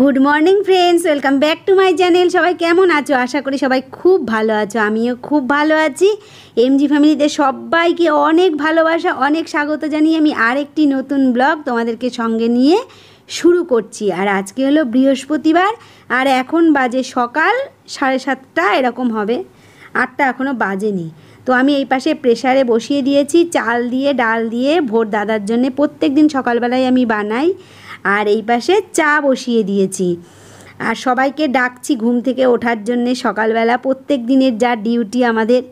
Good morning friends welcome back to my channel সবাই কেমন আছো? আশা করি সবাই খুব ভালো আছো। আমিও খুব ভালো আছি। এমজি ফ্যামিলিতে সবাইকে অনেক ভালোবাসা, অনেক স্বাগত জানিয়ে আমি আরেকটি নতুন ব্লগ তোমাদেরকে সঙ্গে নিয়ে শুরু করছি। আর আজকে হলো বৃহস্পতিবার, আর এখন বাজে সকাল সাড়ে সাতটা, এরকম হবে। আটটা এখনও বাজেনি। তো আমি এই পাশে প্রেসারে বসিয়ে দিয়েছি, চাল দিয়ে, ডাল দিয়ে, ভোর দাদার জন্যে প্রত্যেক দিন সকালবেলায় আমি বানাই। আর এই পাশে চা বসিয়ে দিয়েছি। আর সবাইকে ডাকছি ঘুম থেকে ওঠার জন্যে। সকালবেলা প্রত্যেক দিনের যা ডিউটি আমাদের,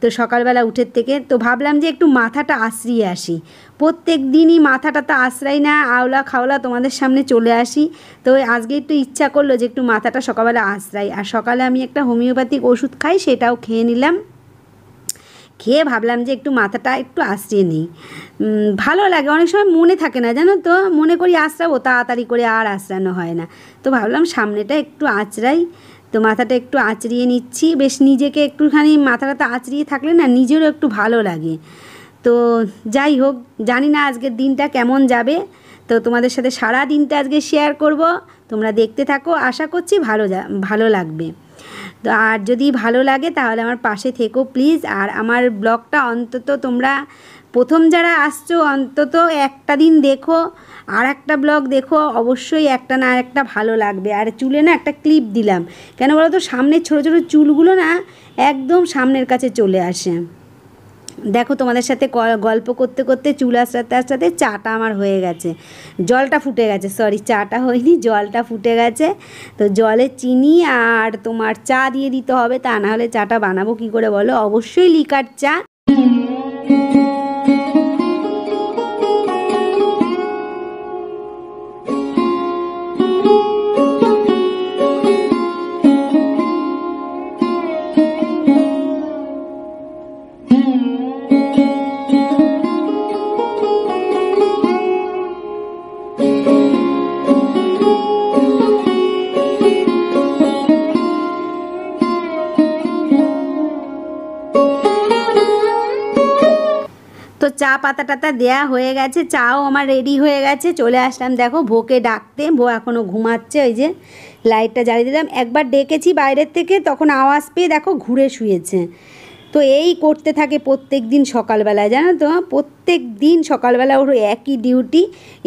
তো সকালবেলা উঠের থেকে, তো ভাবলাম যে একটু মাথাটা আশ্রিয়ে আসি। প্রত্যেক দিনই মাথাটা তো আশ্রাই না, আওলা খাওলা তোমাদের সামনে চলে আসি। তো আজকে একটু ইচ্ছা করল যে একটু মাথাটা সকালবেলা আশ্রাই। আর সকালে আমি একটা হোমিওপ্যাথিক ওষুধ খাই, সেটাও খেয়ে নিলাম। খেয়ে ভাবলাম যে একটু মাথাটা একটু আশ্রিয়ে নিই। ভালো লাগে, অনেক সময় মনে থাকে না, জানো তো? মনে করি আশ্রাবো তাড়াতাড়ি করে আর আশ্রানো হয় না। তো ভাবলাম সামনেটা একটু আঁচড়াই, তো মাথাটা একটু আঁচড়িয়ে নিচ্ছি। বেশ নিজেকে একটুখানি মাথাটা তো আঁচড়িয়ে থাকলে না নিজেরও একটু ভালো লাগে। তো যাই হোক, জানি না আজকের দিনটা কেমন যাবে। তো তোমাদের সাথে সারা দিনটা আজকে শেয়ার করব। তোমরা দেখতে থাকো, আশা করছি ভালো যা, ভালো লাগবে। আর যদি ভালো লাগে তাহলে আমার পাশে থেকো প্লিজ। আর আমার ব্লগটা অন্তত তোমরা প্রথম যারা আসছো, অন্তত একটা দিন দেখো আর একটা ব্লগ দেখো, অবশ্যই একটা না একটা ভালো লাগবে। আর চুলে না একটা ক্লিপ দিলাম। কেন বলো তো সামনের ছোটো ছোটো চুলগুলো না একদম সামনের কাছে চলে আসে। দেখো তোমাদের সাথে গল্প করতে করতে চুল আসতে আসতে চাটা আমার হয়ে গেছে। জলটা ফুটে গেছে সরি চাটা হয়নি, জলটা ফুটে গেছে। তো জলে চিনি আর তোমার চা দিয়ে দিতে হবে, তা না হলে চাটা বানাবো কি করে বলো? অবশ্যই লিকার চা। পাতা টাতা দেয়া হয়ে গেছে, চাও আমার রেডি হয়ে গেছে, চলে আসলাম। দেখো ভোকে ডাকতে, ভো এখনও ঘুমাচ্ছে, ওই যে লাইটটা জ্বালিয়ে দিলাম। একবার ডেকেছি বাইরের থেকে, তখন আওয়াজ পেয়ে দেখো ঘুরে শুয়েছে। তো এই করতে থাকে প্রত্যেক দিন সকালবেলায়, জানো তো? প্রত্যেক দিন সকালবেলা ওর একই ডিউটি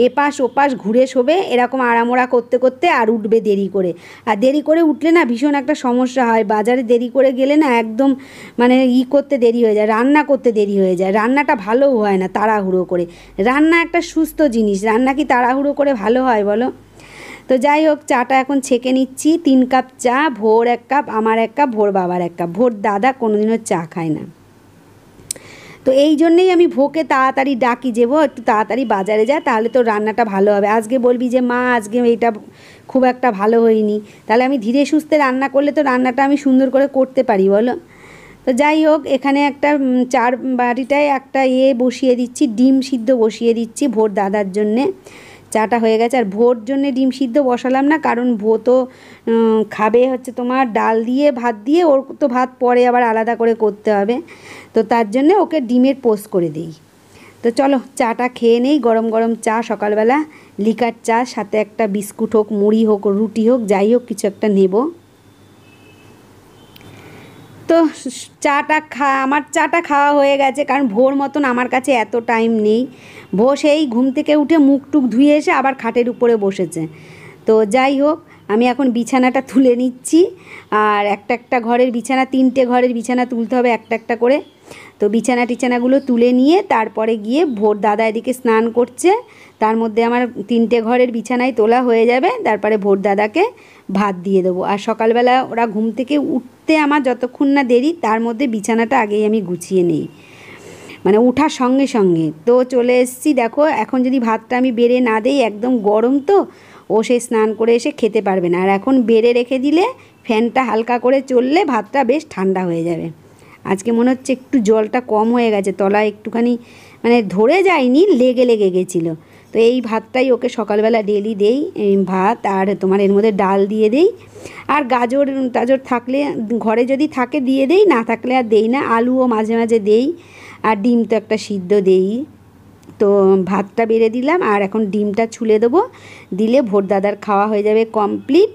এপাশ ওপাশ ঘুরে শোবে, এরকম আরামোড়া করতে করতে আর উঠবে দেরি করে। আর দেরি করে উঠলে না ভীষণ একটা সমস্যা হয়, বাজারে দেরি করে গেলে না একদম মানে ই করতে দেরি হয়ে যায়, রান্না করতে দেরি হয়ে যায়, রান্নাটা ভালোও হয় না তাড়াহুড়ো করে। রান্না একটা সুস্থ জিনিস, রান্না কি তাড়াহুড়ো করে ভালো হয় বলো? তো যাই হোক, চাটা এখন ছেঁকে নিচ্ছি। তিন কাপ চা, ভোর এক কাপ, আমার এক কাপ, ভোর বাবার এক কাপ। ভোর দাদা কোনোদিনও চা খায় না। তো এই জন্যেই আমি ভোকে তাড়াতাড়ি ডাকি যে ভো একটু তাড়াতাড়ি বাজারে যা, তাহলে তো রান্নাটা ভালো হবে। আজকে বলবি যে, মা, আজকে এইটা খুব একটা ভালো হয়নি। তাহলে আমি ধীরে সুস্থে রান্না করলে তো রান্নাটা আমি সুন্দর করে করতে পারি, বলো? তো যাই হোক, এখানে একটা চার বাড়িটায় একটা ইয়ে বসিয়ে দিচ্ছি, ডিম সিদ্ধ বসিয়ে দিচ্ছি ভোর দাদার জন্যে। চাটা হয়ে গেছে আর ভোর জন্যে ডিম সিদ্ধ বসালাম না, কারণ ভো তো খাবে হচ্ছে তোমার ডাল দিয়ে, ভাত দিয়ে, ওর তো ভাত পরে আবার আলাদা করে করতে হবে। তো তার জন্যে ওকে ডিমের পোস্ট করে দিই। তো চলো চাটা খেয়ে নেই, গরম গরম চা, সকালবেলা লিকার চা, সাথে একটা বিস্কুট হোক, মুড়ি হোক, রুটি হোক, যাই হোক, কিছু একটা নেব। তো চাটা খা, আমার চাটা খাওয়া হয়ে গেছে কারণ ভোর মতন আমার কাছে এত টাইম নেই। ভো সেই ঘুম থেকে উঠে মুখ টুক ধুয়ে এসে আবার খাটের উপরে বসেছে। তো যাই হোক আমি এখন বিছানাটা তুলে নিচ্ছি আর একটা একটা ঘরের বিছানা, তিনটে ঘরের বিছানা তুলতে হবে একটা একটা করে। তো বিছানা টিছানাগুলো তুলে নিয়ে তারপরে গিয়ে ভোর দাদা এদিকে স্নান করছে, তার মধ্যে আমার তিনটে ঘরের বিছানায় তোলা হয়ে যাবে, তারপরে ভোর দাদাকে ভাত দিয়ে দেবো। আর সকালবেলা ওরা ঘুম থেকে উঠতে আমার যতক্ষণ না দেরি, তার মধ্যে বিছানাটা আগেই আমি গুছিয়ে নিই। মানে উঠার সঙ্গে সঙ্গে। তো চলে এসছি, দেখো এখন যদি ভাতটা আমি বেড়ে না দেই, একদম গরম তো ও সে স্নান করে এসে খেতে পারবে না। আর এখন বেড়ে রেখে দিলে ফ্যানটা হালকা করে চললে ভাতটা বেশ ঠান্ডা হয়ে যাবে। আজকে মনে হচ্ছে একটু জলটা কম হয়ে গেছে, তলায় একটুখানি মানে ধরে যায়নি, লেগে লেগে গেছিল। তো এই ভাতটাই ওকে সকালবেলা ডেলি দেই ভাত আর তোমার এর মধ্যে ডাল দিয়ে দেই। আর গাজর, টাজর থাকলে ঘরে যদি থাকে দিয়ে দেই, না থাকলে আর দেই না। আলুও মাঝে মাঝে দেই। আর ডিম তো একটা সিদ্ধ দেই। তো ভাতটা বেড়ে দিলাম আর এখন ডিমটা ছুলে দেবো। দিলে ভোর দাদার খাওয়া হয়ে যাবে কমপ্লিট।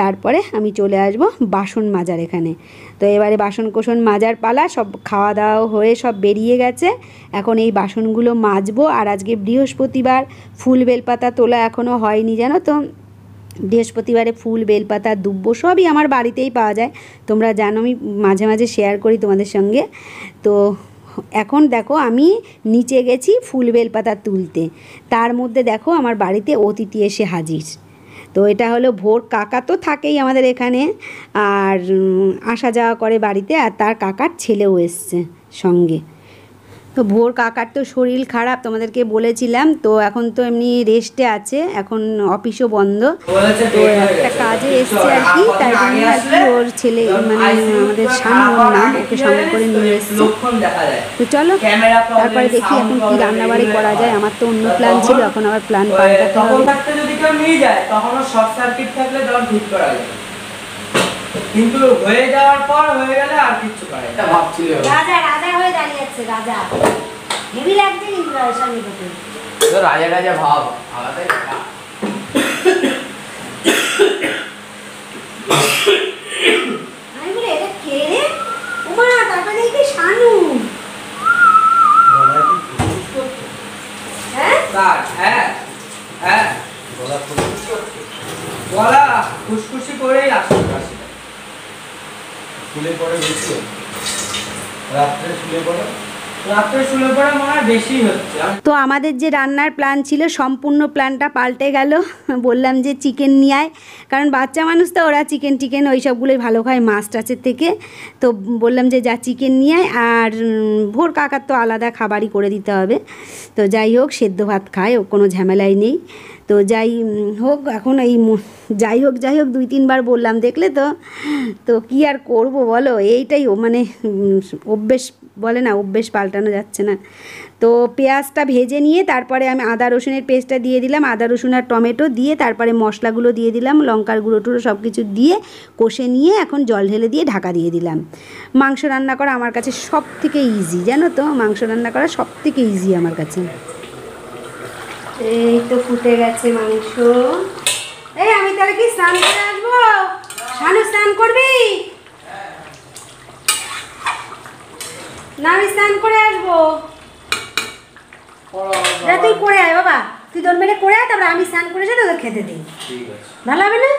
তারপরে আমি চলে আসব বাসন মাজার এখানে। তো এবারে বাসন কোসন মাজার পালা, সব খাওয়া দাওয়া হয়ে সব বেরিয়ে গেছে। এখন এই বাসনগুলো মাজবো আর আজকে বৃহস্পতিবার ফুল বেলপাতা তোলা এখনও হয়নি জানো তো? বৃহস্পতিবারে ফুল, বেলপাতা, দুব্বো সবই আমার বাড়িতেই পাওয়া যায়। তোমরা জানো আমি মাঝে মাঝে শেয়ার করি তোমাদের সঙ্গে। তো এখন দেখো আমি নিচে গেছি ফুল বেলপাতা তুলতে। তার মধ্যে দেখো আমার বাড়িতে অতিথি এসে হাজির। তো এটা হলো ভোর, কাকা তো থাকেই আমাদের এখানে। আর আসা যাওয়া করে বাড়িতে আর তার কাকার ছেলেও এসছে সঙ্গে। তো ভোর কাকার তো শরীর খারাপ তোমাদেরকে বলেছিলাম তো এখন তো এমনি রেস্টে আছে এখন অফিসও বন্ধ। তো একটা কাজে এসছে আর কি তাই জন্য আর কি ওর ছেলে মানে আমাদের স্বামী ওর নাম ওকে সঙ্গে করে নিয়ে এসছে। তো চলো তারপরে দেখি এখন কি রান্নাবাড়ি করা যায় আমার তো অন্য প্ল্যান ছিল এখন আবার প্ল্যান পাল্টাতে হবে। থাকতে যদি কেউ নিয়ে যায় তখনও শর্ট সার্কিট থাকলে তখন ঠিক করা যায়। কিন্তু হয়ে যাওয়ার পর হয়ে গেলে আর কিচ্ছু করা ভাবছিল রাজা। রাজা আছে রাজা। হেভি লাগছে কিন্তু স্বামী তোকে তো রাজা রাজা ভাব আলাদাই হ্যাঁ? হ্যাঁ হ্যাঁ। গলা খুশখুশি করেই পরে বেশি রাত্রে শুলে পরে তো আমাদের যে রান্নার প্ল্যান ছিল, সম্পূর্ণ প্ল্যানটা পাল্টে গেল। বললাম যে চিকেন নিয়ে আয়। কারণ বাচ্চা মানুষ তো, ওরা চিকেন টিকেন ওই সবগুলোই ভালো খায় মাছ টাছের থেকে। তো বললাম যে যা চিকেন নিয়ে আয়, আর ভোর কাকার তো আলাদা খাবারই করে দিতে হবে। তো যাই হোক, সেদ্ধ ভাত খায়, ও কোনো ঝামেলাই নেই। তো যাই হোক, এখন এই যাই হোক যাই হোক, দুই তিনবার বললাম, দেখলে তো? তো কি আর করব বলো? এইটাই মানে অভ্যেস বলে না, অভ্যেস পাল্টানো যাচ্ছে না। তো পেঁয়াজটা ভেজে নিয়ে তারপরে আমি আদা রসুনের পেস্টটা দিয়ে দিলাম। আদা, রসুন আর টমেটো দিয়ে তারপরে মশলাগুলো দিয়ে দিলাম, লঙ্কার গুঁড়ো টুড়ো সব কিছু দিয়ে কষে নিয়ে এখন জল ঢেলে দিয়ে ঢাকা দিয়ে দিলাম। মাংস রান্না করা আমার কাছে সব থেকে ইজি জানো তো? মাংস রান্না করা সব থেকে ইজি আমার কাছে। এই তো ফুটে গেছে মাংস। এই, আমি তাহলে কি স্নান করে আসব? স্নান করবি? না আমি স্নান করে আসব। তুই করে আয় বাবা। তুই তোর মেরে করে আয় তারপরে আমি স্নান করে এসে তোদের খেতে দিই। ভালো হবে না?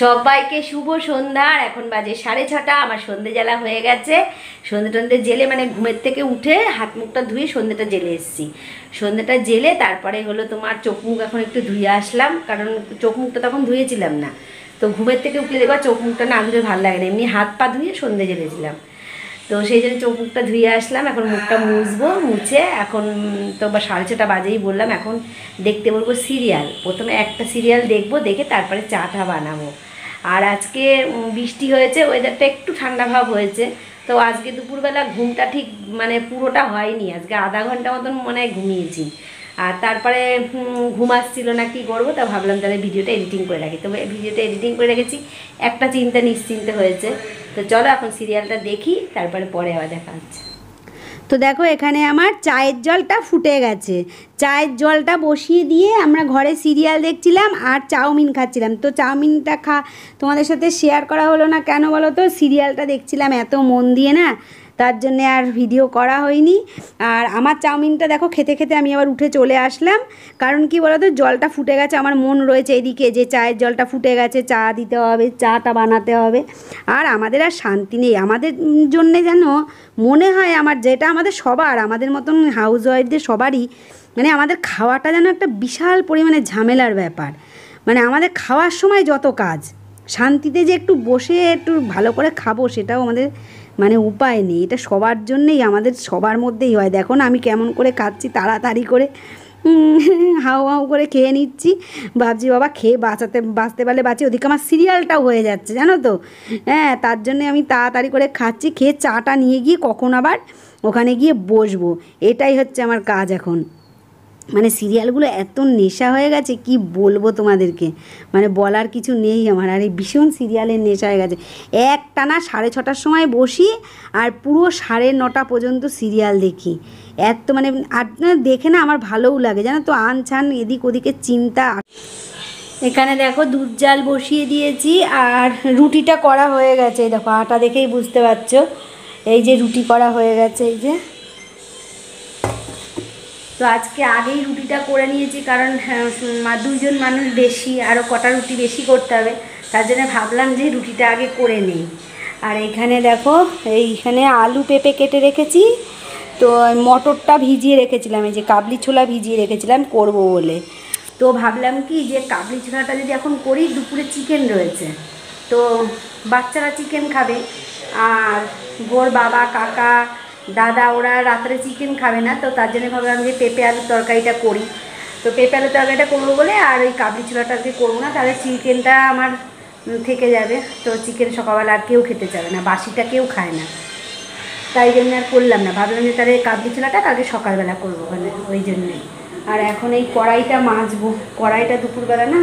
সবাইকে শুভ সন্ধ্যা আর এখন বাজে সাড়ে ছটা আমার সন্ধে জ্বালা হয়ে গেছে। সন্ধে টন্ধে জেলে মানে ঘুমের থেকে উঠে হাত মুখটা ধুয়ে সন্ধেটা জেলে এসেছি। সন্ধেটা জেলে তারপরে হলো তোমার চোখ মুখ এখন একটু ধুয়ে আসলাম কারণ চোখ মুখটা তখন ধুয়েছিলাম না। তো ঘুমের থেকে উঠলে দেখবা চোখ মুখটা না ধুয়ে ভালো লাগে না। এমনি হাত পা ধুয়ে সন্ধে জেলেছিলাম তো সেই জন্য চোখ মুখটা ধুয়ে আসলাম, এখন মুখটা মুছবো, মুছে এখন তো বা সাড়ে ছটা বাজেই বললাম, এখন দেখতে বলব সিরিয়াল। প্রথমে একটা সিরিয়াল দেখব, দেখে তারপরে চাটা বানাবো। আর আজকে বৃষ্টি হয়েছে ওয়েদারটা একটু ঠান্ডা ভাব হয়েছে। তো আজকে দুপুরবেলা ঘুমটা ঠিক মানে পুরোটা হয়নি, আজকে আধা ঘণ্টা মতন মনে হয় ঘুমিয়েছি। আর তারপরে হুম, ঘুম আসছিল না কি করব তা ভাবলাম তাহলে ভিডিওটা এডিটিং করে রাখি। তো ভিডিওটা এডিটিং করে রেখেছি একটা চিন্তা নিশ্চিন্তে হয়েছে। তো চলো এখন সিরিয়ালটা দেখি তারপরে পরে আবার দেখা হচ্ছে। তো দেখো এখানে আমার চায়ের জলটা ফুটে গেছে। চায়ের জলটা বসিয়ে দিয়ে আমরা ঘরে সিরিয়াল দেখছিলাম আর চাউমিন খাচ্ছিলাম। তো চাউমিনটা খা তোমাদের সাথে শেয়ার করা হলো না কেন বলো তো? সিরিয়ালটা দেখছিলাম এত মন দিয়ে না। তার জন্যে আর ভিডিও করা হয়নি। আর আমার চাউমিনটা দেখো, খেতে খেতে আমি আবার উঠে চলে আসলাম। কারণ কি বলো তো জলটা ফুটে গেছে, আমার মন রয়েছে এদিকে যে চায়ের জলটা ফুটে গেছে, চা দিতে হবে, চাটা বানাতে হবে। আর আমাদের আর শান্তি নেই। আমাদের জন্যে যেন মনে হয় আমার যেটা আমাদের সবার, আমাদের মতন হাউস ওয়াইফদের সবারই মানে আমাদের খাওয়াটা যেন একটা বিশাল পরিমাণে ঝামেলার ব্যাপার। মানে আমাদের খাওয়ার সময় যত কাজ, শান্তিতে যে একটু বসে একটু ভালো করে খাব, সেটাও আমাদের মানে উপায় নেই। এটা সবার জন্যেই, আমাদের সবার মধ্যেই হয়। দেখো না, আমি কেমন করে খাচ্ছি তাড়াতাড়ি করে হাউ হাউ করে খেয়ে নিচ্ছি। ভাবছি, বাবা, খেয়ে বাঁচাতে, বাঁচতে পারলে বাঁচি ওদিকে আমার সিরিয়ালটাও হয়ে যাচ্ছে, জানো তো? হ্যাঁ তার জন্যে আমি তাড়াতাড়ি করে খাচ্ছি, খেয়ে চাটা নিয়ে গিয়ে কখন আবার ওখানে গিয়ে বসবো। এটাই হচ্ছে আমার কাজ এখন। মানে সিরিয়ালগুলো এত নেশা হয়ে গেছে, কি বলব তোমাদেরকে? মানে বলার কিছু নেই আমার, আর এই ভীষণ সিরিয়ালের নেশা হয়ে গেছে। এক টানা সাড়ে ছটার সময় বসি, আর পুরো সাড়ে নটা পর্যন্ত সিরিয়াল দেখি। এত মানে আর দেখে না আমার ভালোও লাগে, জানো তো আন ছান এদিক ওদিকে চিন্তা। এখানে দেখো দুধ জাল বসিয়ে দিয়েছি, আর রুটিটা করা হয়ে গেছে, এই দেখো, আটা দেখেই বুঝতে পারছ। এই যে রুটি করা হয়ে গেছে, এই যে। তো আজকে আগেই রুটিটা করে নিয়েছি কারণ হ্যাঁ, মা- মানুষ বেশি আরও কটা রুটি বেশি করতে হবে তার জন্য ভাবলাম যে রুটিটা আগে করে নেই। আর এখানে দেখো এইখানে আলু পেঁপে কেটে রেখেছি তো মটরটা ভিজিয়ে রেখেছিলাম এই যে কাবলি ছোলা ভিজিয়ে রেখেছিলাম করব বলে। তো ভাবলাম কি যে কাবলি ছোলাটা যদি এখন করি দুপুরে চিকেন রয়েছে তো বাচ্চারা চিকেন খাবে আর গোর বাবা কাকা দাদা, ওরা রাত্রে চিকেন খাবে না, তো তার জন্য ভাবলাম যে পেঁপে আলুর তরকারিটা করি। তো পেঁপে আলুর তরকারিটা করব বলে আর ওই কাবলি ছোলাটা আজকে করব না, তাহলে চিকেনটা আমার থেকে যাবে। তো চিকেন সকালবেলা আর কেউ খেতে চাবে না, বাসিটা কেউ খায় না। তাই জন্য আর করলাম না, ভাবলাম যে তাহলে কাবলি ছোলাটা কালকে সকালবেলা করব মানে ওই জন্যই। আর এখন এই কড়াইটা মাজবো, কড়াইটা দুপুরবেলা না,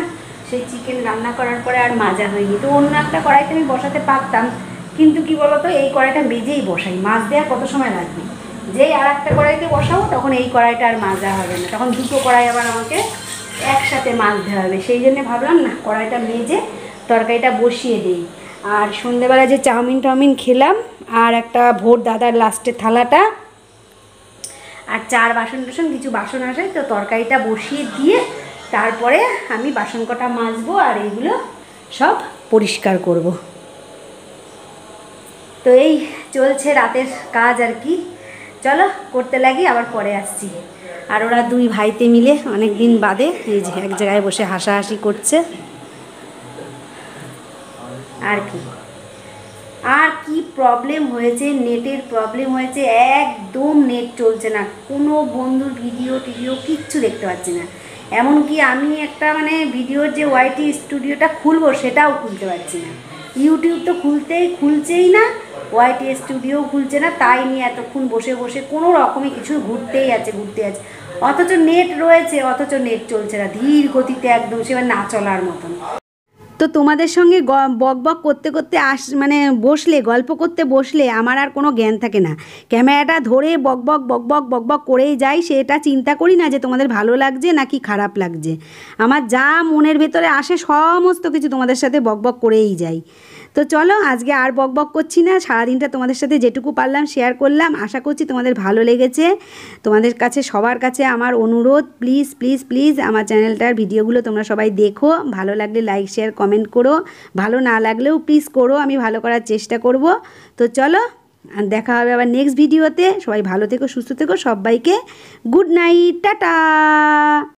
সেই চিকেন রান্না করার পরে আর মাজা হয়নি। তো অন্য একটা কড়াইতে আমি বসাতে পারতাম কিন্তু কি বলতো, এই কড়াইটা মেজেই বসাই, মাছ দেওয়া কত সময় লাগবে? যেই আর একটা কড়াইতে বসাবো, তখন এই কড়াইটা আর মাজা হবে না। তখন দুটো কড়াই আবার আমাকে একসাথে মাজতে হবে। সেই জন্য ভাবলাম, না, কড়াইটা মেজে তরকারিটা বসিয়ে দিই। আর সন্ধেবেলা যে চাউমিন টাউমিন খেলাম, আর একটা ভোর দাদার লাস্টের থালাটা, আর চার বাসন টাসন কিছু বাসন আসে, তো তরকারিটা বসিয়ে দিয়ে তারপরে আমি বাসন কটা মাজবো, আর এইগুলো সব পরিষ্কার করব। তো এই চলছে রাতের কাজ আর কি। চলো, করতে লাগি, আবার পরে আসছি। আর ওরা দুই ভাইতে মিলে অনেক দিন বাদে এই যে এক জায়গায় বসে হাসাহাসি করছে। আর কি। আর কি প্রবলেম হয়েছে নেটের প্রবলেম হয়েছে, একদম নেট চলছে না। কোনো বন্ধুর ভিডিও টিডিও কিচ্ছু দেখতে পাচ্ছি না। এমনকি আমি একটা মানে ভিডিওর যে ওয়াইটি স্টুডিওটা খুলবো, সেটাও খুলতে পারছি না। ইউটিউব তো খুলতেই খুলছেই না ওয়াইটি স্টুডিও খুলছে না, তাই নিয়ে এতক্ষণ বসে বসে কোনো রকমে কিছু ঘুরতেই আছে ঘুরতে আছে। অথচ নেট রয়েছে, অথচ নেট চলছে না, ধীর গতিতে একদম সেবার না চলার মতন। তো তোমাদের সঙ্গে বক বক করতে করতে আস মানে বসলে, গল্প করতে বসলে আমার আর কোনো জ্ঞান থাকে না। ক্যামেরাটা ধরে বক বক বক বক বক বক করেই যাই, সেটা চিন্তা করি না যে তোমাদের ভালো লাগছে নাকি খারাপ লাগছে। আমার যা মনের ভেতরে আসে সমস্ত কিছু তোমাদের সাথে বক বক করেই যাই। তো চলো, আজকে আর বক বক করছি না। সারাদিনটা তোমাদের সাথে যেটুকু পারলাম শেয়ার করলাম। আশা করছি তোমাদের ভালো লেগেছে। তোমাদের কাছে, সবার কাছে আমার অনুরোধ প্লিজ প্লিজ প্লিজ আমার চ্যানেলটার ভিডিওগুলো তোমরা সবাই দেখো। ভালো লাগলে লাইক শেয়ার কমেন্ট করো। ভালো না লাগলেও প্লিজ করো। আমি ভালো করার চেষ্টা করব। তো চলো, আর দেখা হবে আবার নেক্সট ভিডিওতে সবাই ভালো থেকো, সুস্থ থেকো, সবাইকে গুড নাইট টাটা!